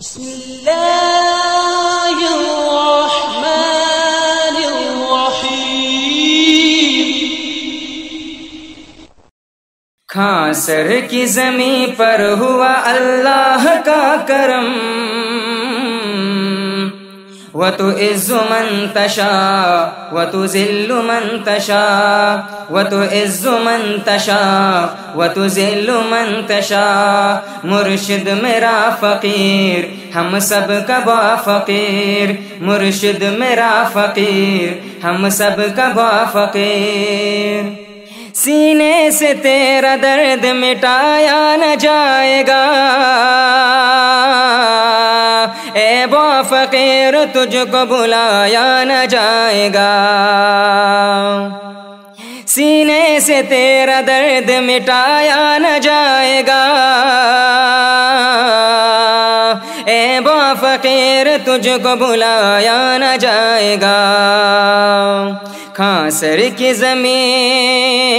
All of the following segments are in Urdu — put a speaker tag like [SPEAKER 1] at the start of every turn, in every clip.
[SPEAKER 1] بسم اللہ الرحمن الرحیم
[SPEAKER 2] کھانسر کی زمین پر ہوا اللہ کا کرم. و تو من تشا و من تشا و تو عز من تشا و من تشا مرشد میرا فقیر، ہم سب کا با فقیر. مرشد میرا فقیر، ہم سب کا با فقیر. سینے سے تیرا درد مٹایا نہ جائے گا. اے با فقیر تجھ کو بلایا نہ جائے گا۔ سینے سے تیرا درد مٹایا نہ جائے گا۔ اے با فقیر تجھ کو بلایا نہ جائے گا۔ کھانسر کی زمین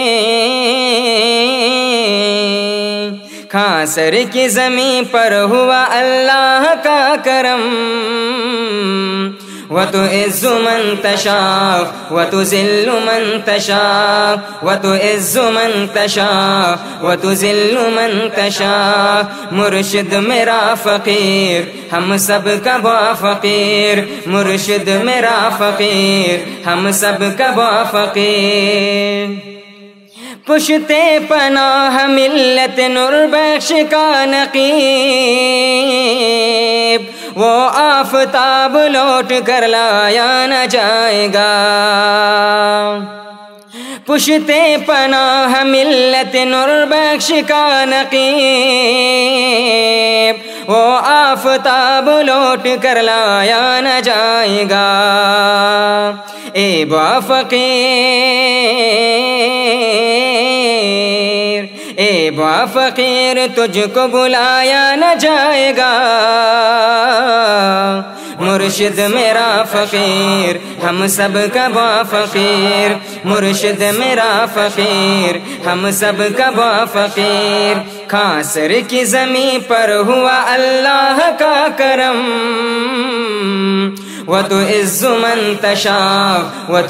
[SPEAKER 2] کھانسر کی زمین پر ہوا اللہ کا کرم و تو عز من تشا و تو ذل من تشا و تو عز من تشا و تو ذل من تشا مرشد میرا فقیر، ہم سب کا با فقیر۔ مرشد میرا فقیر، ہم سب کا با فقیر۔ پشتے پناہ ملت نور بخش کا نقیب، وہ آفتاب لوٹ کر لایا نہ جائے گا۔ پشتے پناہ ملت نور بخش کا نقیب، وہ آفتاب لوٹ کر لایا نہ جائے گا۔ اے با فقیر اے با فقیر تجھ کو بلایا نہ جائے گا۔ مرشد میرا فقیر، ہم سب کا با فقیر۔ مرشد میرا فقیر، ہم سب کا با فقیر۔ کھانسر کی زمین پر ہوا اللہ کا کرم۔ و تو عز من تشا و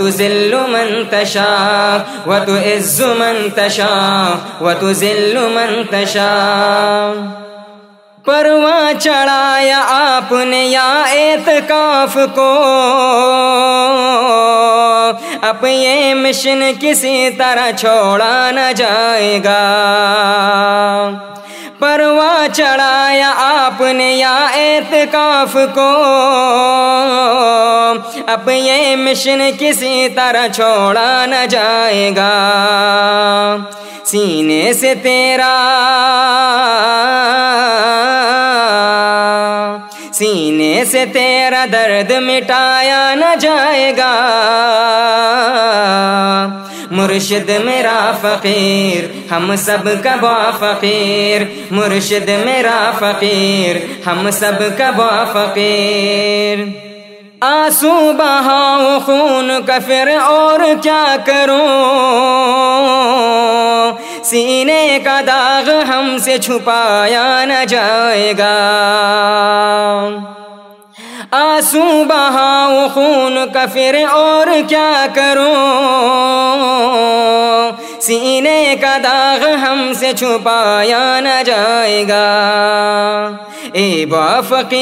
[SPEAKER 2] من تشا و تو عز من تشا و من تشا پرواں چڑھایا آپ نے یا اعتکاف کو۔ اب یہ مشن کسی طرح چھوڑا نہ جائے گا۔ پرواں چڑھایا آپ نے یا اعتکاف کو۔ اب یہ مشن کسی طرح چھوڑا نہ جائے گا۔ سینے سے تیرا سینے سے تیرا درد مٹایا نہ جائے گا۔ مرشد میرا فقیر، ہم سب کا با فقیر۔ مرشد میرا فقیر، ہم سب کا با فقیر۔ آنسو بہاؤ خون کا پھر اور کیا کروں سینے کا داغ ہم سے چھپایا نہ جائے گا۔ آنسو بہاؤ خون کا پھر اور کیا کروں سینے کا داغ ہم سے چھپایا نہ جائے گا۔ اے با فقیر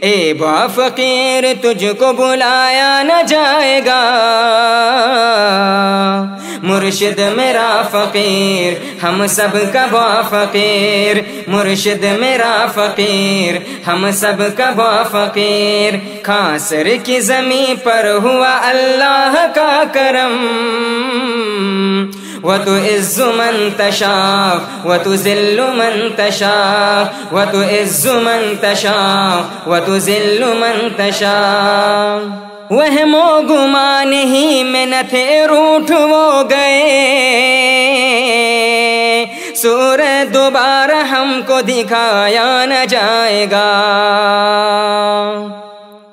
[SPEAKER 2] اے با فقیر تجھ کو بلایا نہ جائے گا۔ مرشد میرا فقیر، ہم سب کا با فقیر۔ مرشد میرا فقیر، ہم سب کا با فقیر۔ کھانسر کی زمین پر ہوا اللہ کا کرم۔ و تو عز من تشا و تو ذل من تشا و تو عز من تشا و تو ذل من تشا وہ مو گمان ہی میں نہ تھے روٹ وہ گئے۔ سور دوبارہ ہم کو دکھایا نہ جائے گا۔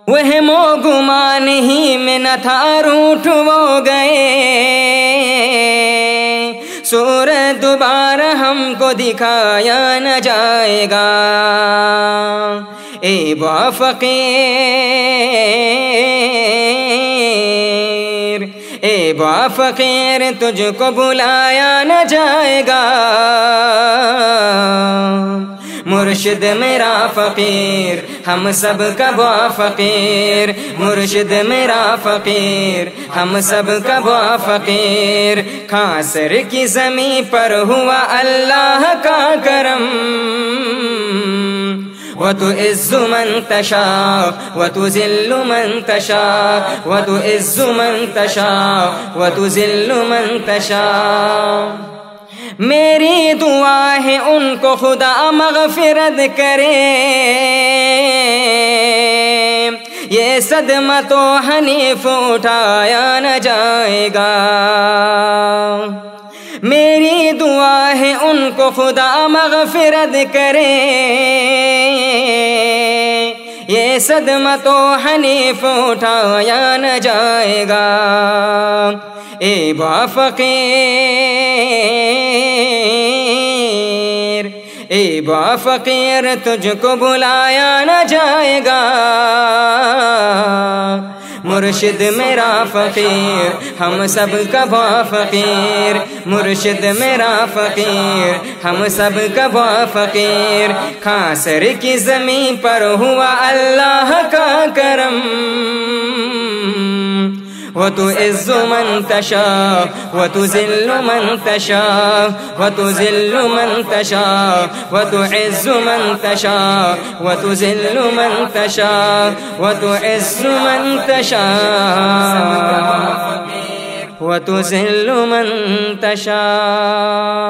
[SPEAKER 2] وہ مو گمان ہی میں نہ تھا روٹ وہ گئے۔ سور دوبارہ ہم کو دکھایا نہ جائے گا۔ اے با فقیر اے با فقیر، تجھ کو بلایا نہ جائے گا۔ مرشد میرا فقیر، ہم سب کا با فقیر۔ مرشد میرا فقیر، ہم سب کا با فقیر۔ خاصر کی زمین پر ہوا اللہ کا کرم۔ وتعز من تشاء، وتذل من تشاء، وتعز من تشاء، وتذل من تشاء. میری دعا ہے ان کو خدا مغفرت کرے۔ یہ صدمہ تو حنیف اٹھایا نہ جائے گا۔ میری دعا ہے ان کو خدا مغفرت کرے۔ یہ صدمہ تو حنیف اٹھایا نہ جائے گا۔ اے با فقیر اے با فقیر تجھ کو بلایا نہ جائے گا۔ مرشد میرا فقیر، ہم سب کا با فقیر۔ مرشد میرا فقیر، ہم سب کا با فقیر۔ خاصر کی زمین پر ہوا اللہ کا کرم۔ وتعز من تشاء وتذل من تشاء وتذل من تشاء وتعز من تشاء وتذل من تشاء وتعز من تشاء وتذل من تشاء.